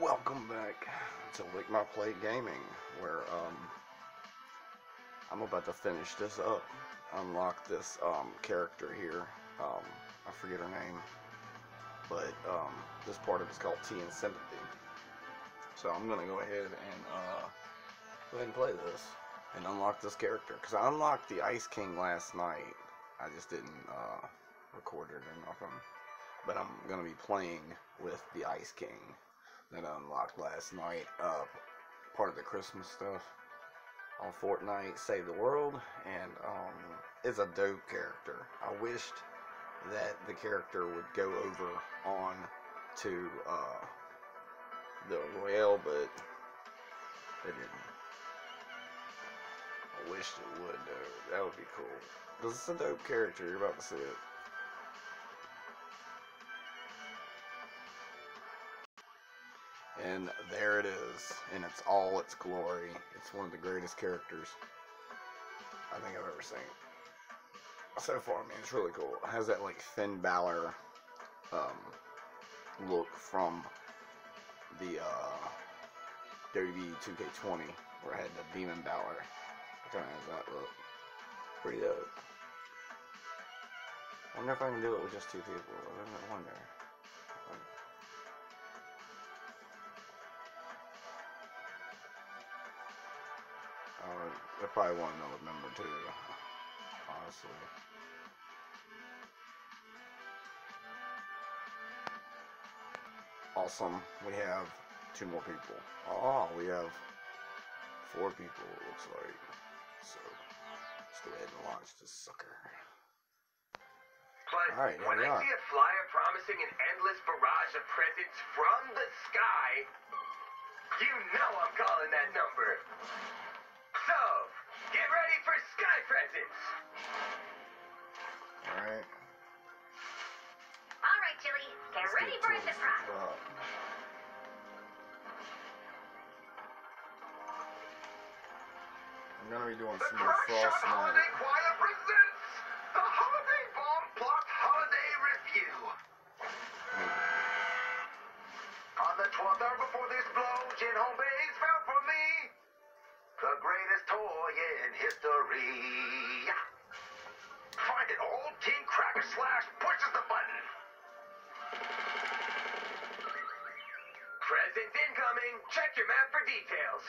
welcome back to Lick My Plate Gaming, where um, I'm about to finish this up. Unlock this um, character here. Um, I forget her name, but um, this part of it's called Tea and Sympathy. So I'm gonna go ahead and uh, go ahead and play this and unlock this character because I unlocked the Ice King last night. I just didn't uh, record it or nothing. But I'm gonna be playing with the Ice King that I unlocked last night. Uh, part of the Christmas stuff on Fortnite Save the World, and um, it's a dope character. I wished that the character would go over on to uh, the Royale, but it didn't. I wished it would though. That would be cool. Cause it's a dope character. You're about to see it. And there it is, in its all its glory. It's one of the greatest characters I think I've ever seen. So far, man, it's really cool. It has that like Finn Balor um, look from the uh, WWE 2K20, where I had the Demon Balor. It kind of has that look. Pretty dope. I wonder if I can do it with just two people. I wonder. I probably want another member too, honestly. Awesome. We have two more people. Oh, we have four people, it looks like. So, let's go ahead and launch this sucker. Plus, All right, when I see a flyer promising an endless barrage of presents from the sky, you know I'm calling that number. It all, Team Cracker Slash pushes the button. Presents incoming. Check your map for details.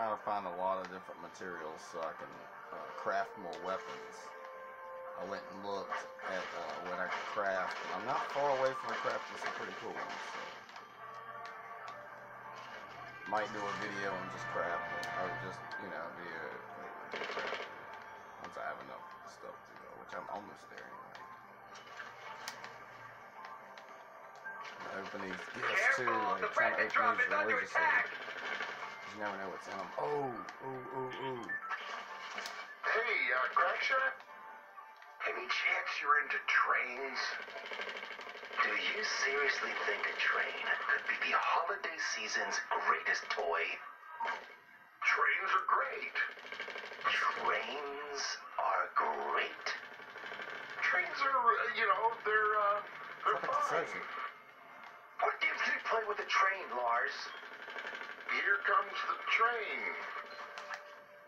Trying to find a lot of different materials so I can uh, craft more weapons. I went and looked at uh, what I could craft, and I'm not far away from crafting some pretty cool ones. So. Might do a video and just craft or just, you know, be a, once I have enough stuff to go, which I'm almost there anyway. I open these gifts too, like trying to open these under religiously. Attack. You never know what's in them. Oh, oh, oh, oh. Hey, uh, Crackshot? Any chance you're into trains? Do you seriously think a train could be the holiday season's greatest toy? Trains are great. Trains are great. Trains are, uh, you know, they're, uh, they're Fucking fine. What games can you play with a train, Lars? Here comes the train.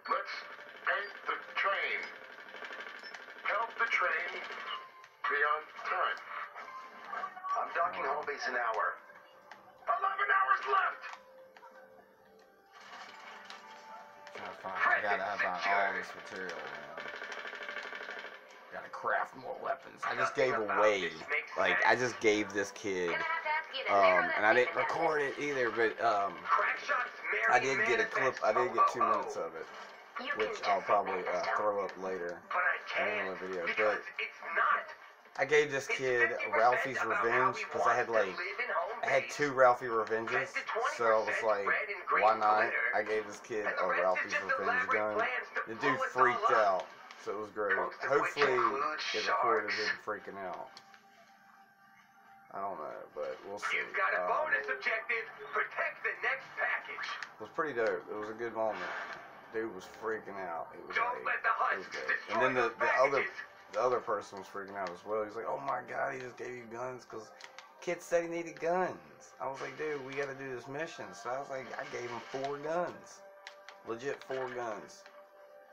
Let's paint the train. Help the train be on time. I'm docking home base an hour. Eleven hours left. Trying to find, I gotta have find all this material, man. Gotta craft more weapons. I just gave away, like, I just gave this kid Gonna have to ask you to narrow Um, and I didn't record it either, but um, Crack shots, Mary I did get a clip. I did get two minutes of it, which I'll probably uh, throw up later. In another video, but- I gave this kid Ralphie's Revenge because I had like I had two Ralphie Revenges, so I was like, why not? I gave this kid a Ralphie's Revenge gun. The dude freaked out, so it was great. Hopefully, it recorded him freaking out. I don't know, but we'll see. You've got a Um, bonus objective. Protect the next package. It was pretty dope. It was a good moment. Dude was freaking out. It was Don't like, let the destroy And then the, the other the other person was freaking out as well. He's like, "Oh my god, he just gave you guns because kid said he needed guns." I was like, "Dude, we got to do this mission." So I was like, I gave him four guns, legit four guns.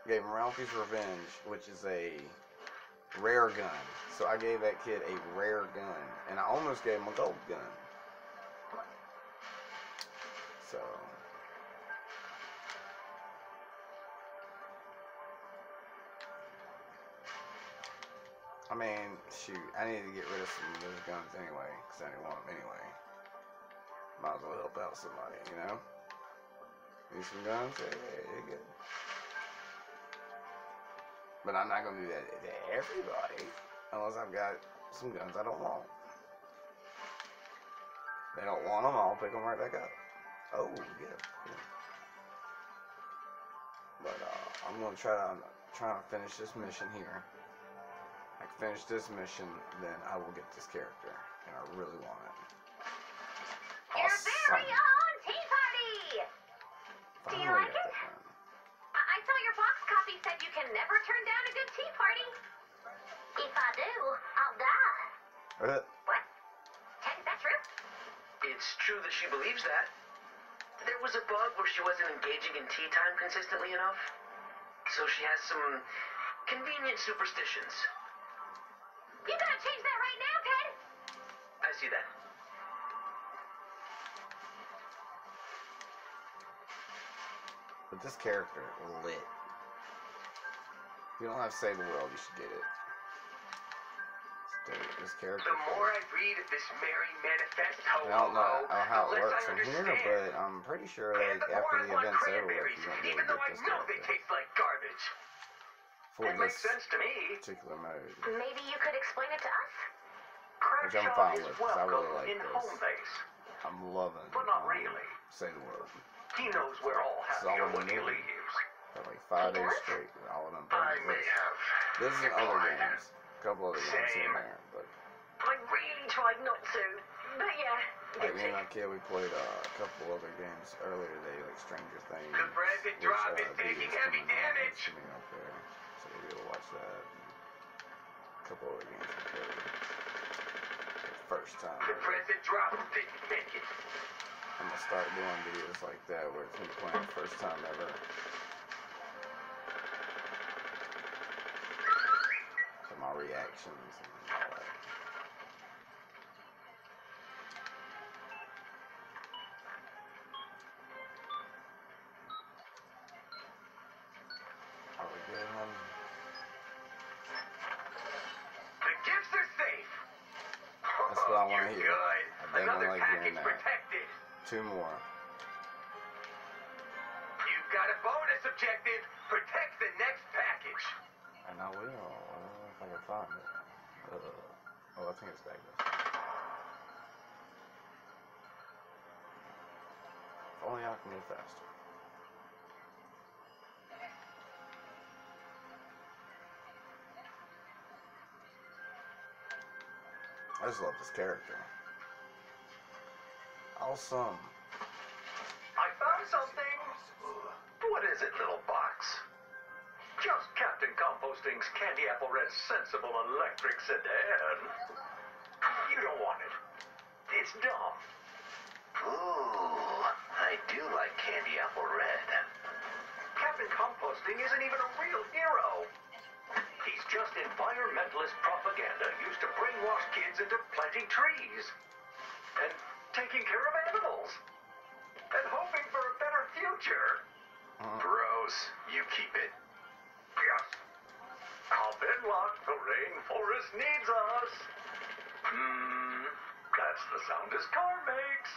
Gave him Ralphie's Revenge, which is a rare gun. So I gave that kid a rare gun, and I almost gave him a gold gun. So. I mean, shoot, I need to get rid of some of those guns anyway, because I didn't want them anyway. Might as well help out somebody, you know? Need some guns? Hey, hey, hey, good. But I'm not gonna do that to everybody, unless I've got some guns I don't want. They don't want them, I'll pick them right back up. Oh, yeah. cool. But uh, I'm gonna try to I'm trying to finish this mission here. I can finish this mission, then I will get this character, and I really want it. Your very own tea party! Do you like it? Your said you can never turn down a good tea party. If I do, I'll die. Uh, What? Ted, is that true? It's true that she believes that. There was a bug where she wasn't engaging in tea time consistently enough. So she has some convenient superstitions. You gotta change that right now, Ted. I see that. But this character lit. If you don't have Save the World, you should get it. This, character. The more I read of this Mary manifest, ho I don't know ho, how the it less works I in here, but I'm pretty sure like the after the want event's over with, you won't be even able to though I get this know they character taste like garbage. for It this makes sense to me. particular mode. Maybe you could explain it to us? Which I'm fine is with, 'cause I really welcome like in this. home base. I'm loving. But not um, really. Save the World. He knows we're all This is happier all in when the he movie. leaves. Got like five days straight with all of them. I may this. have. This is other games. A couple other games in Same. there, but I really tried not to. But yeah, like me and my kid, we played uh, a couple other games earlier today, like Stranger Things. The which, drop uh, is taking heavy damage. up there, so you'll be able to watch that. A couple other games we played. First time. The present drop didn't make it. I'm gonna start doing videos like that where it's me playing the first time ever. Reactions and all that. Are we good, hon? The gifts are safe. That's what I wanna You're hear. Good. I Another like package protected. Two more. You've got a bonus objective. Protect the next package. And I will. I don't know if I can Uh, oh, I think it's back there. Only I can move faster. I just love this character. Awesome. I found something. What is it, little Composting's Candy Apple Red Sensible Electric Sedan. You don't want it. It's dumb. Ooh, I do like candy apple red. Captain Composting isn't even a real hero. He's just environmentalist propaganda used to brainwash kids into planting trees. And taking care of animals. And hoping for a better future. Gross. You keep it. Yes. I'll then lock the rainforest needs us. Hmm. That's the sound his car makes.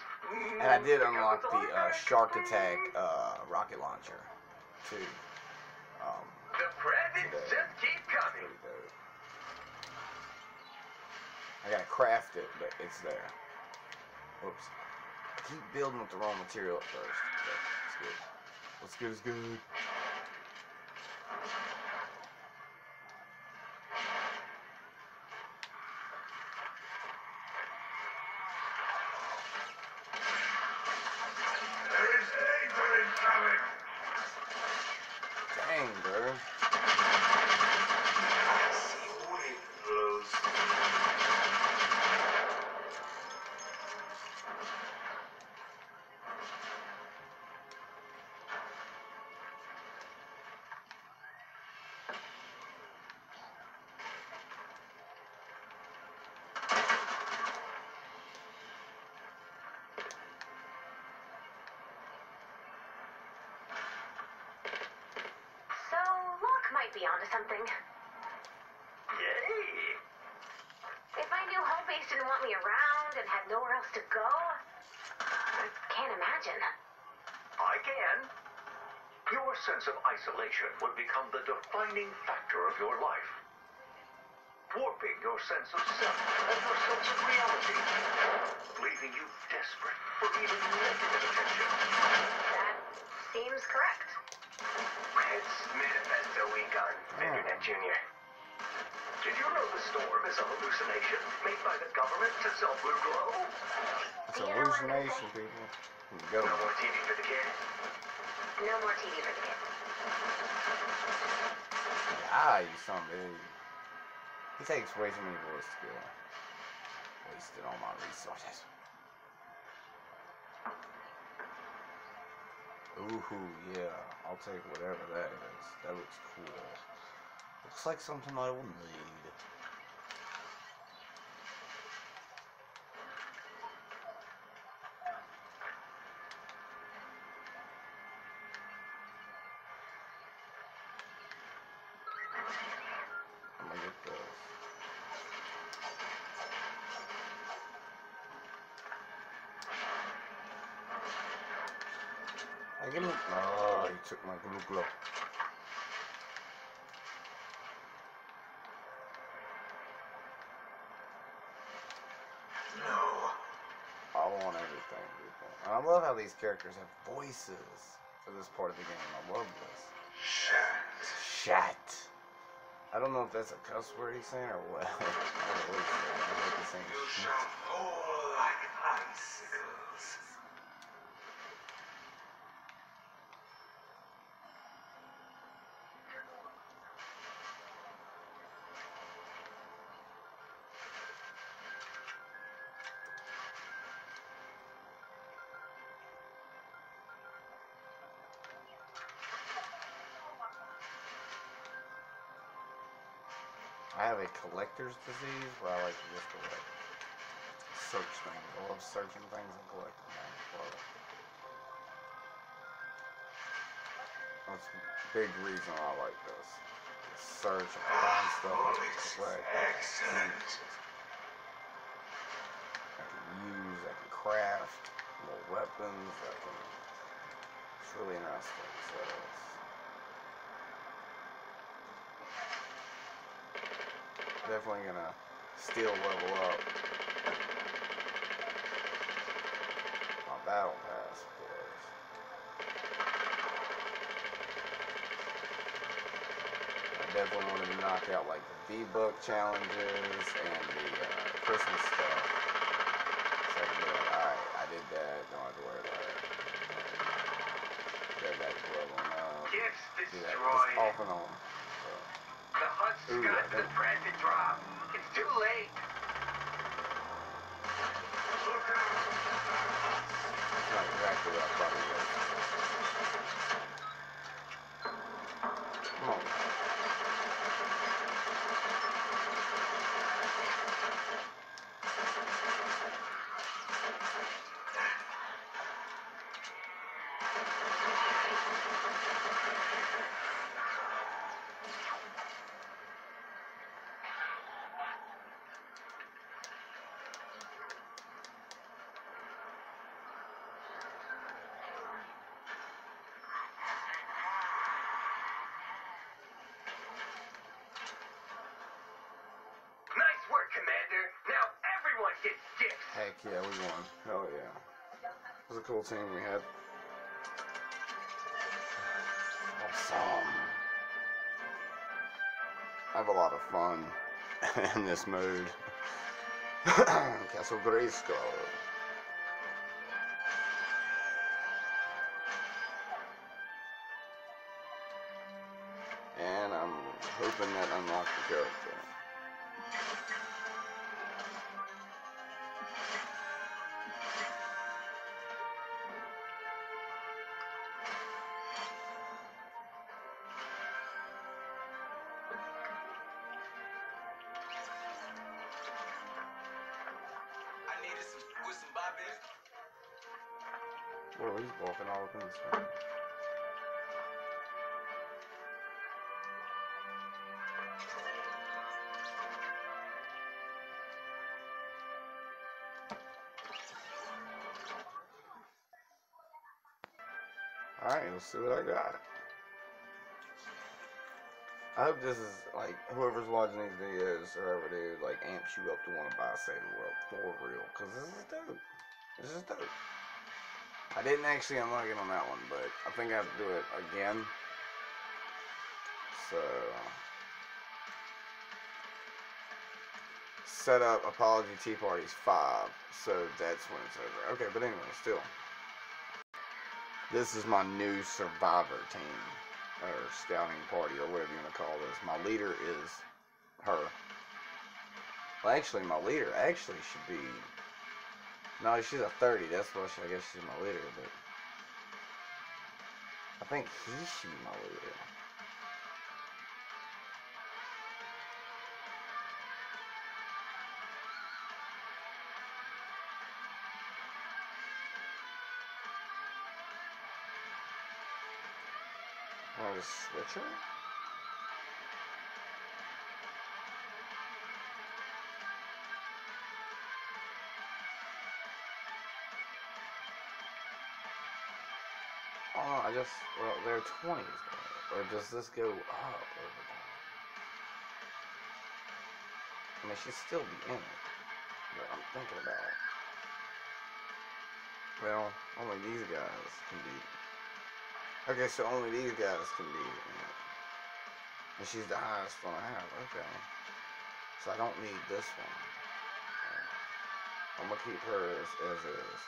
And I did Mm, unlock the uh, Shark. Attack uh, rocket launcher, too. Um, The presents just keep coming. I gotta craft it, but it's there. Whoops. I keep building with the wrong material at first. But it's good. What's good is good. Danger isolation would become the defining factor of your life. Warping your sense of self and your sense of reality. Leaving you desperate for even negative attention. That seems correct. It's Manifesto Week on Internet Junior. Did you know the storm is a hallucination made by the government to sell blue glow? It's Do you know what I'm gonna hallucination, people. Go. No more TV for the kid. No more TV for the. Ah, you son of a. He takes way too many voice skill. Wasted all my resources. Ooh, yeah. I'll take whatever that is. That looks cool. Looks like something I will need. I want everything, people. And I love how these characters have voices for this part of the game. I love this. Shat. Shat. I don't know if that's a cuss word he's saying or what. I don't know what he's saying. I like he's saying You shit. shall fall like icicles. Searching things and collecting things. It. That's a big reason I like this. Search and find stuff can collect. I can use, I can craft more weapons, I can it's really interesting. So it's definitely gonna still level up my battle pass, of course. I definitely wanted to knock out like the V-Buck challenges and the uh, Christmas stuff. So I like, alright, I did that, don't have to worry about it. Get that leveling up. Gifts Do that destroyed. just off and on. So, The hut's Ooh, got the present drop. It's too late. Not exactly what I thought it was. Yeah, we won. Hell yeah. It was a cool team we had. Awesome. I have a lot of fun in this mode. Castle Grayskull. And I'm hoping that unlocks the character. He's walking all this. Alright, let's see what I got. I hope this is like whoever's watching these videos or whoever dude like amps you up to want to buy Save the World for real. Cause this is dope. This is dope. I didn't actually unlock it on that one, but I think I have to do it again. So set up apology tea parties five. So that's when it's over. Okay, but anyway, still. This is my new survivor team. Or scouting party or whatever you want to call this. My leader is her. Well actually my leader actually should be no, she's a 30. That's why she, I guess she's my leader, but I think he should be my leader. Want to just I just, well, they're 20s, though. Or does this go up over time? I mean, she'd still be in it. But I'm thinking about Well, only these guys can be. Okay, so only these guys can be in it. And she's the highest one I have. Okay. So I don't need this one. I'm gonna keep her as, as is.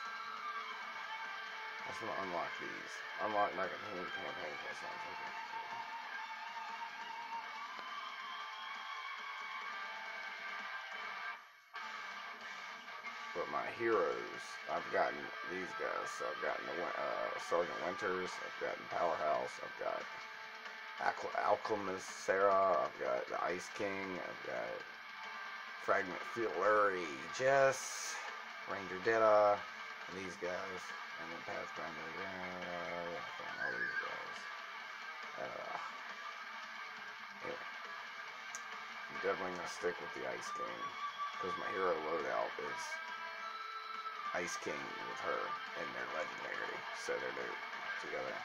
I just want to unlock these. Unlock a human campaign one. Okay. But my heroes, I've gotten these guys. So I've gotten the, uh, Sergeant Winters. I've gotten Powerhouse. I've got Alch- Alchemist Sarah. I've got the Ice King. I've got Fragment Flurry Jess. Ranger. And these guys. And then Pathfinder. Yeah, and all these guys. Uh. I'm definitely gonna stick with the Ice King. Because my hero loadout is Ice King with her. And they're legendary. So they're together.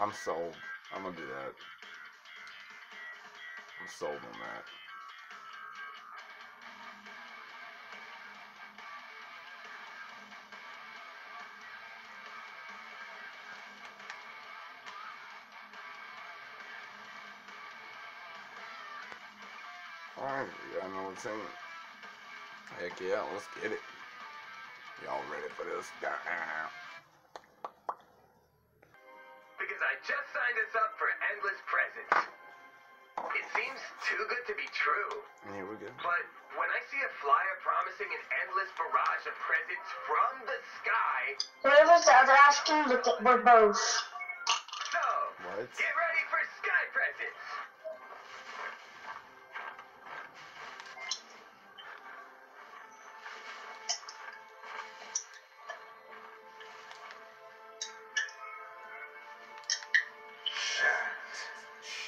I'm sold. I'm gonna do that. I'm sold on that. Alright, you got another team. Heck yeah, let's get it. Y'all ready for this? Because to be true. And here we go. But when I see a flyer promising an endless barrage of presents from the sky, Whoever's the other asking, look at we're both. so What? get ready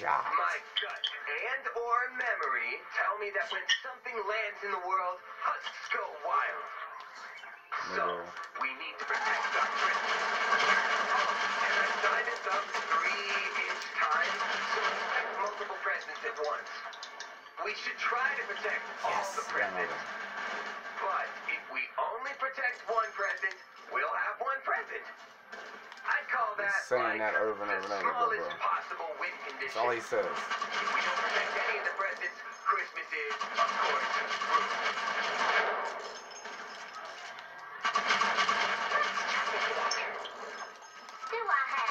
shot. My gut and or memory tell me that when something lands in the world, husks go wild. So, we need to protect our princess. And our diamonds of three-inch time, so expect multiple presents at once. We should try to protect all the presents. But if we only protect one present, we'll have one present. I'd call that saying like that over and the over and over, bro, smallest bro. possible win condition. That's all he says. We don't protect any of the presents, Christmas is, of course, I have?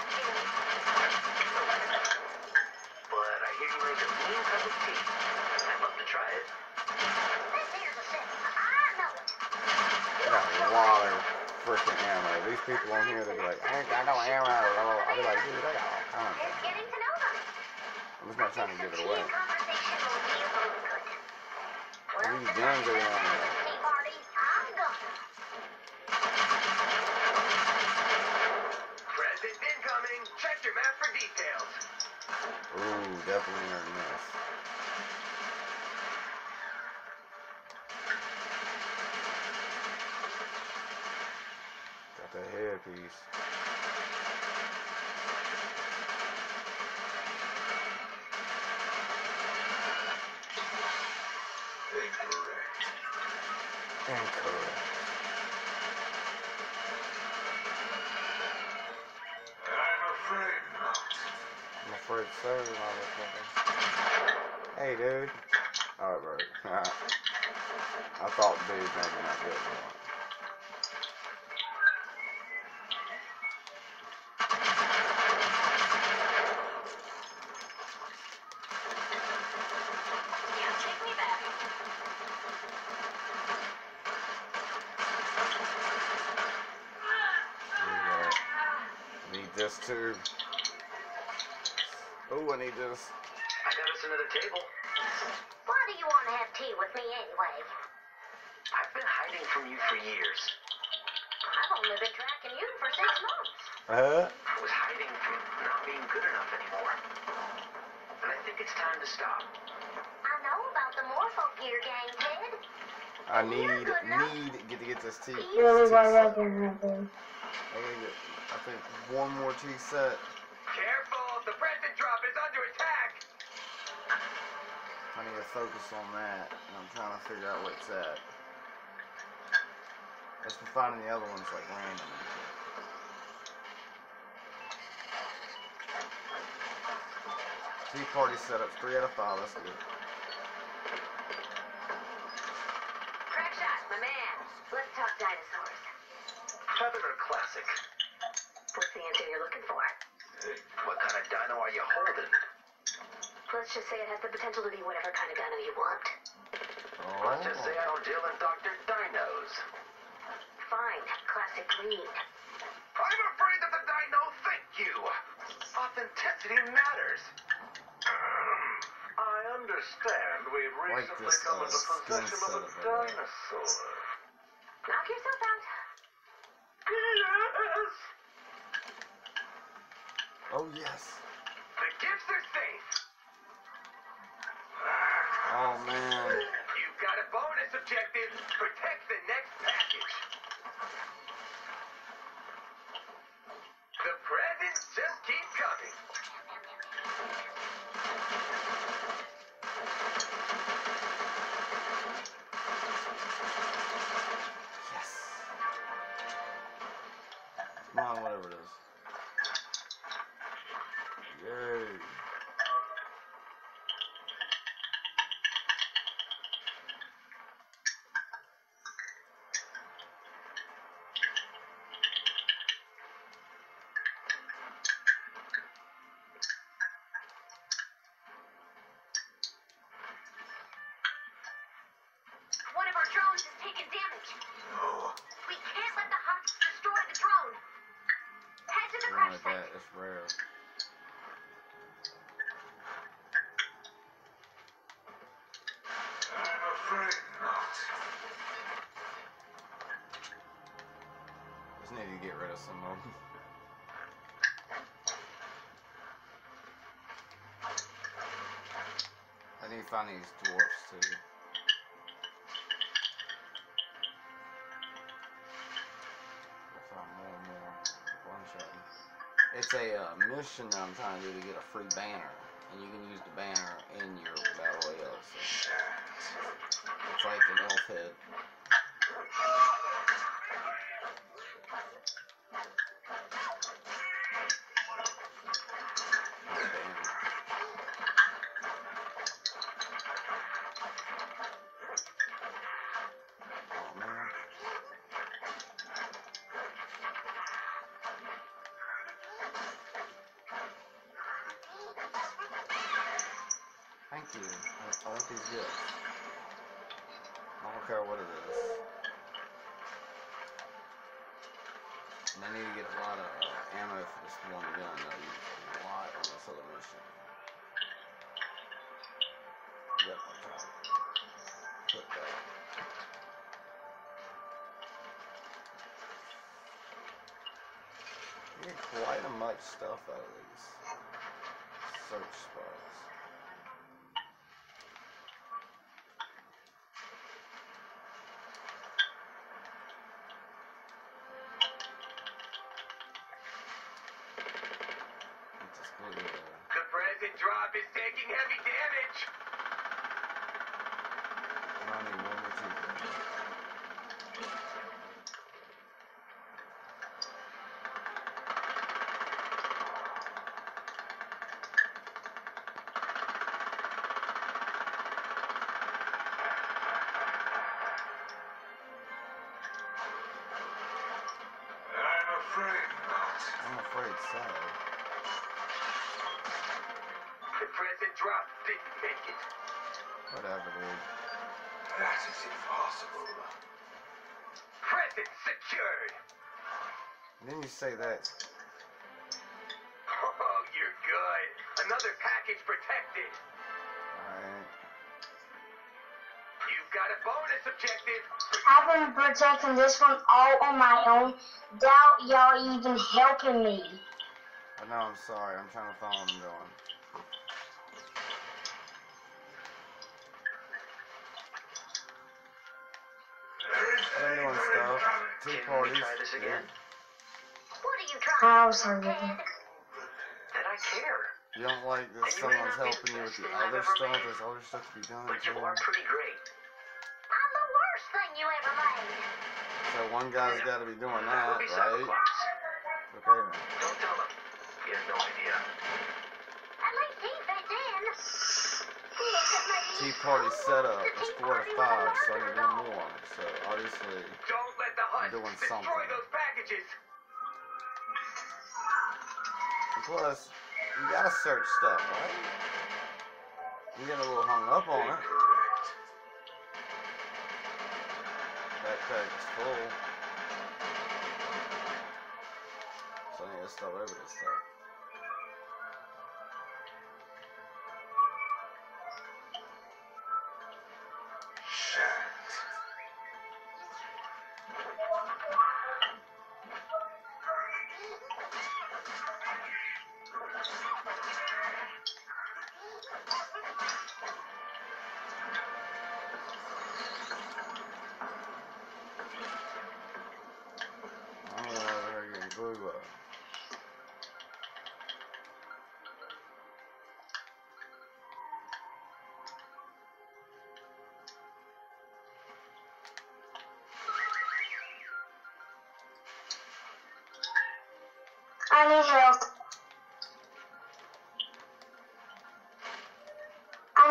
But I hear you make a mean cup of tea. I'd love to try it. This here's a sip. I know it. I got of freaking ammo. These people on here, they be like, I ain't got no ammo. I'll be like, dude, I got all kinds of ammo. getting to know them. I'm just not trying to give it away. Conversation will be really good. Well, These guns are around here. tea party. I'm going. Present incoming. Check your map for details. Ooh, definitely earned this. Got that headpiece. I'm motherfucker. Hey, dude. Alright, bro. I thought dude maybe not good. Table. Why do you want to have tea with me anyway? I've been hiding from you for years. I've only been tracking you for six months. Uh huh? I was hiding from not being good enough anymore. And I think it's time to stop. I know about the Morpho Gear gang, Ted. I need, need get to get this tea. Really, tea why set. I can have them. I gotta get, I think, one more tea set. I focus on that, and I'm trying to figure out where it's at. Let's be finding the other ones like random. Tea party setups, three out of five. That's good. Crackshot, my man. Let's talk dinosaurs. Feather classic? What's the answer you're looking for? What kind of dino are you holding? Let's just say it has the potential to be whatever kind of dino you want. Let's just say I Oh, don't deal in Dr. Dinos. Fine, classic green. I'm afraid that the dino thank you. Authenticity matters. I understand we've Like recently this, come uh, into possession of a setup over there. dinosaur. Just keep coming. Find more and more. Bunch of 'em. It's a uh, mission that I'm trying to do to get a free banner, and you can use the banner in your battle royale. So it's like an elf head. Get quite a much stuff out of these search spots. Present secured. Didn't you say that? Oh, you're good. Another package protected. Alright. You've got a bonus objective. I've been protecting this one all on my own. Doubt y'all even helping me. I know, I'm sorry. I'm trying to follow what I'm doing. Stuff. Tea Can we parties. try this again? What are you trying I to was do, hungry. Ted? That I care. You don't like that And you may someone's helping you with the the best thing I've other stuff? made, There's other stuff to be done But you too. are pretty great. I'm the worst thing you ever made. So one guy's got to be doing that, We'll be right? Cyclops. Okay then. Don't tell him. He has no idea. At least he fits in. Look at me. Tea party setup The is four to five, so I need one more. So obviously, Don't Doing destroy something. those packages. and plus, you gotta search stuff, right? I'm getting a little hung up on it. Backpack's full. So I need to start over this stuff.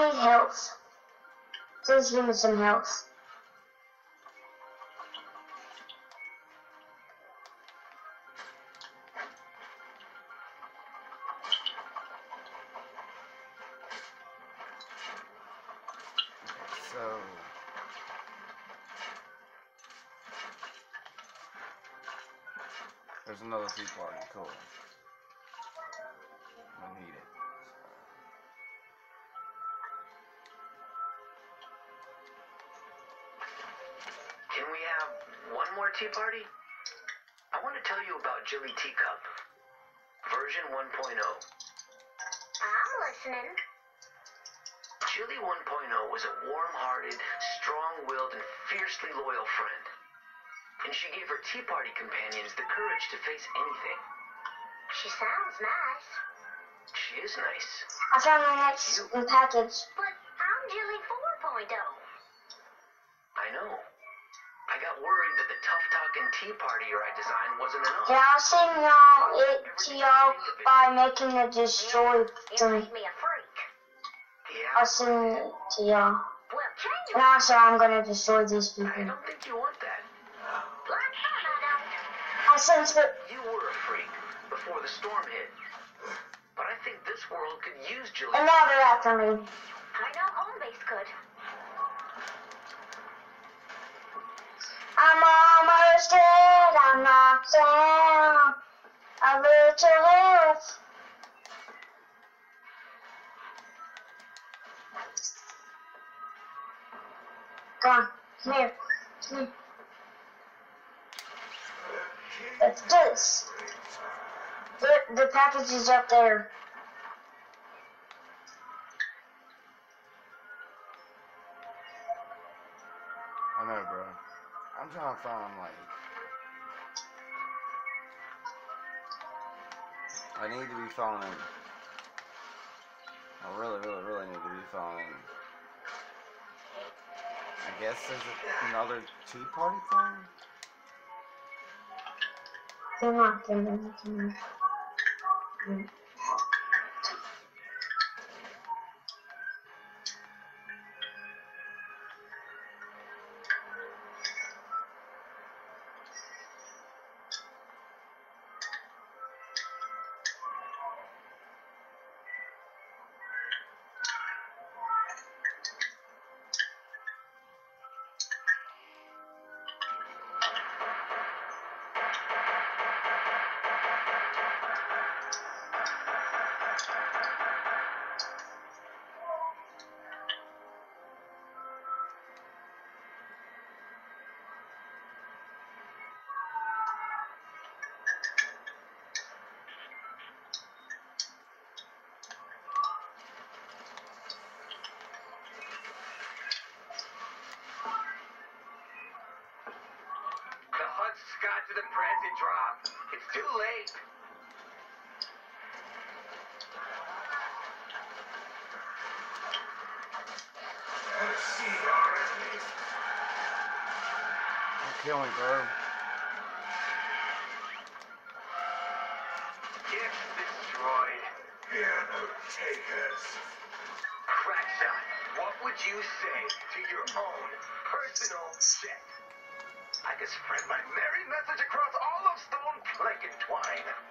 Need health. Please give me some health. Tea Party companions the courage to face anything. She sounds nice. She is nice. I found the next package. But I'm Jilly 4.0. I know. I got worried that the tough-talking Tea Partier I designed wasn't enough. Yeah, I'll send y'all it to y'all by making the destroy thing. made me a freak. Yeah, I'll send it to y'all. Well, change And it. also, I'm gonna destroy these I people. don't think you want don't. I. You were a freak before the storm hit. But I think this world could use Julie. And now they're after me. I know home base could. I'm almost dead. I'm knocked down. A little health. Come on. Come here. Come here. This. The, the package is up there. I know, bro. I'm trying to find like. I need to be finding. I really, really, really need to be finding. I guess there's another Tea Party thing. Come on, come on, drop. It's too late. Don't kill me, bro. If destroyed. Crackshot, what would you say to your own personal jet? Can spread my merry message across all of Stone Plank and Twine.